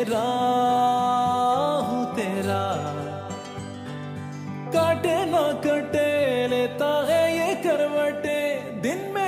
तेरा तेरा। काटे ना कटे लेता है ये करवटे। दिन में